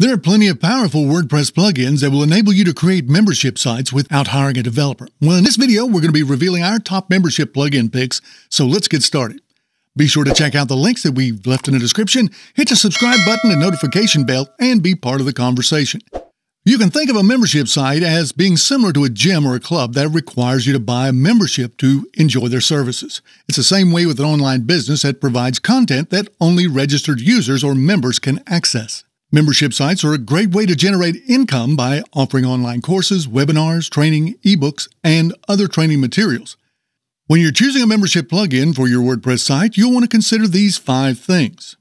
There are plenty of powerful WordPress plugins that will enable you to create membership sites without hiring a developer. Well, in this video, we're going to be revealing our top membership plugin picks, so let's get started. Be sure to check out the links that we've left in the description, hit the subscribe button and notification bell, and be part of the conversation. You can think of a membership site as being similar to a gym or a club that requires you to buy a membership to enjoy their services. It's the same way with an online business that provides content that only registered users or members can access. Membership sites are a great way to generate income by offering online courses, webinars, training, ebooks, and other training materials. When you're choosing a membership plugin for your WordPress site, you'll want to consider these five things.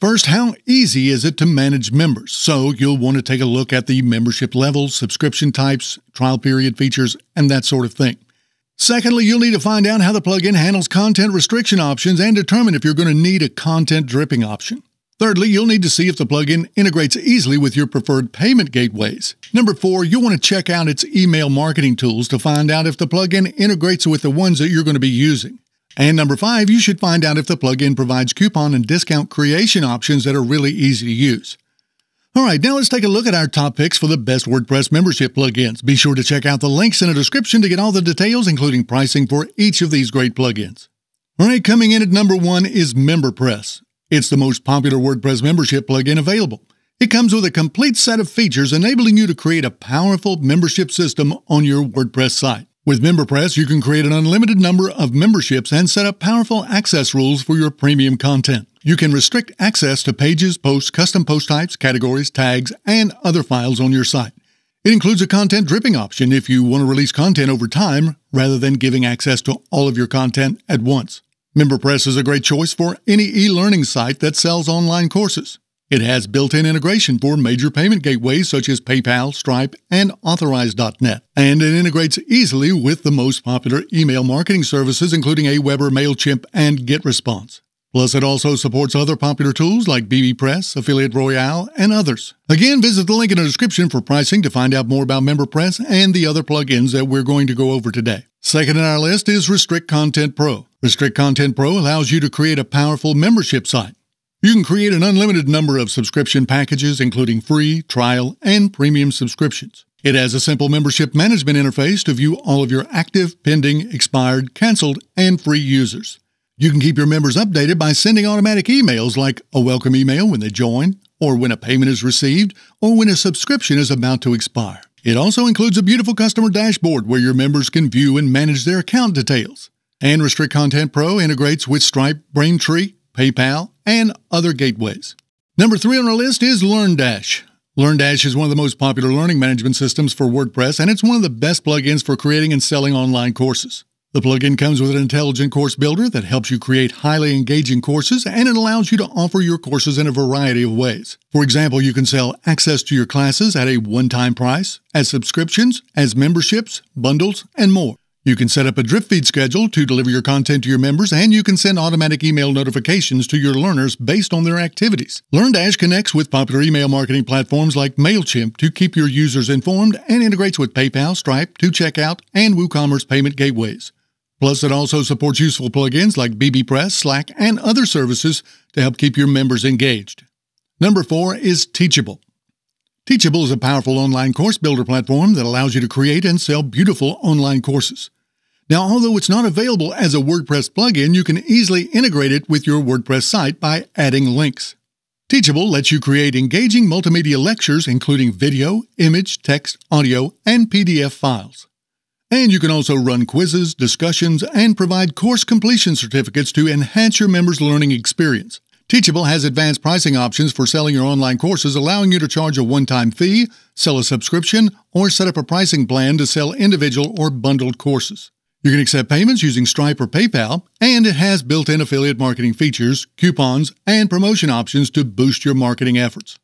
First, how easy is it to manage members? So you'll want to take a look at the membership levels, subscription types, trial period features, and that sort of thing. Secondly, you'll need to find out how the plugin handles content restriction options and determine if you're going to need a content dripping option. Thirdly, you'll need to see if the plugin integrates easily with your preferred payment gateways. Number four, you'll want to check out its email marketing tools to find out if the plugin integrates with the ones that you're going to be using. And number five, you should find out if the plugin provides coupon and discount creation options that are really easy to use. All right, now let's take a look at our top picks for the best WordPress membership plugins. Be sure to check out the links in the description to get all the details, including pricing for each of these great plugins. All right, coming in at number one is MemberPress. It's the most popular WordPress membership plugin available. It comes with a complete set of features enabling you to create a powerful membership system on your WordPress site. With MemberPress, you can create an unlimited number of memberships and set up powerful access rules for your premium content. You can restrict access to pages, posts, custom post types, categories, tags, and other files on your site. It includes a content dripping option if you want to release content over time rather than giving access to all of your content at once. MemberPress is a great choice for any e-learning site that sells online courses. It has built-in integration for major payment gateways such as PayPal, Stripe, and Authorize.net, and it integrates easily with the most popular email marketing services including Aweber, MailChimp, and GetResponse. Plus, it also supports other popular tools like bbPress, Affiliate Royale, and others. Again, visit the link in the description for pricing to find out more about MemberPress and the other plugins that we're going to go over today. Second in our list is Restrict Content Pro. Restrict Content Pro allows you to create a powerful membership site. You can create an unlimited number of subscription packages, including free, trial, and premium subscriptions. It has a simple membership management interface to view all of your active, pending, expired, canceled, and free users. You can keep your members updated by sending automatic emails like a welcome email when they join, or when a payment is received, or when a subscription is about to expire. It also includes a beautiful customer dashboard where your members can view and manage their account details. And Restrict Content Pro integrates with Stripe, Braintree, PayPal, and other gateways. Number three on our list is LearnDash. LearnDash is one of the most popular learning management systems for WordPress, and it's one of the best plugins for creating and selling online courses. The plugin comes with an intelligent course builder that helps you create highly engaging courses, and it allows you to offer your courses in a variety of ways. For example, you can sell access to your classes at a one-time price, as subscriptions, as memberships, bundles, and more. You can set up a drip feed schedule to deliver your content to your members, and you can send automatic email notifications to your learners based on their activities. LearnDash connects with popular email marketing platforms like MailChimp to keep your users informed and integrates with PayPal, Stripe, 2Checkout, and WooCommerce payment gateways. Plus, it also supports useful plugins like bbPress, Slack, and other services to help keep your members engaged. Number four is Teachable. Teachable is a powerful online course builder platform that allows you to create and sell beautiful online courses. Now, although it's not available as a WordPress plugin, you can easily integrate it with your WordPress site by adding links. Teachable lets you create engaging multimedia lectures including video, image, text, audio, and PDF files. And you can also run quizzes, discussions, and provide course completion certificates to enhance your members' learning experience. Teachable has advanced pricing options for selling your online courses, allowing you to charge a one time fee, sell a subscription, or set up a pricing plan to sell individual or bundled courses. You can accept payments using Stripe or PayPal, and it has built in affiliate marketing features, coupons, and promotion options to boost your marketing efforts.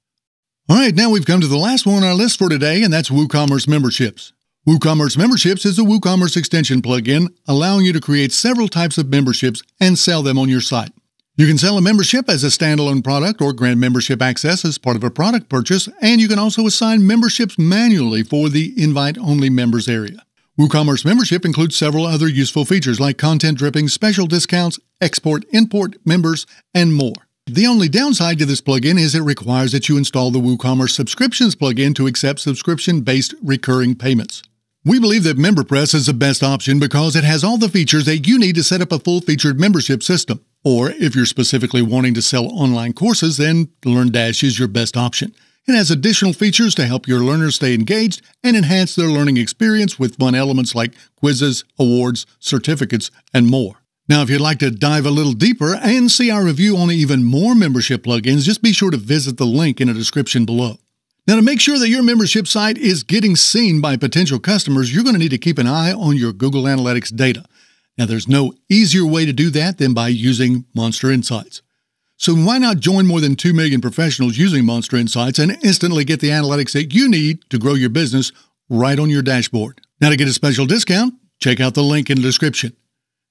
All right, now we've come to the last one on our list for today, and that's WooCommerce Memberships. WooCommerce Memberships is a WooCommerce extension plugin allowing you to create several types of memberships and sell them on your site. You can sell a membership as a standalone product or grant membership access as part of a product purchase, and you can also assign memberships manually for the invite only members area. WooCommerce membership includes several other useful features like content dripping, special discounts, export, import members, and more. The only downside to this plugin is it requires that you install the WooCommerce Subscriptions plugin to accept subscription-based recurring payments. We believe that MemberPress is the best option because it has all the features that you need to set up a full-featured membership system. Or if you're specifically wanting to sell online courses, then LearnDash is your best option. It has additional features to help your learners stay engaged and enhance their learning experience with fun elements like quizzes, awards, certificates, and more. Now, if you'd like to dive a little deeper and see our review on even more membership plugins, just be sure to visit the link in the description below. Now, to make sure that your membership site is getting seen by potential customers, you're going to need to keep an eye on your Google Analytics data. Now, there's no easier way to do that than by using Monster Insights. So, why not join more than 2 million professionals using Monster Insights and instantly get the analytics that you need to grow your business right on your dashboard? Now, to get a special discount, check out the link in the description.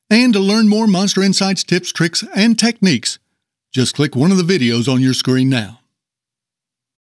And to learn more Monster Insights tips, tricks, and techniques, just click one of the videos on your screen now.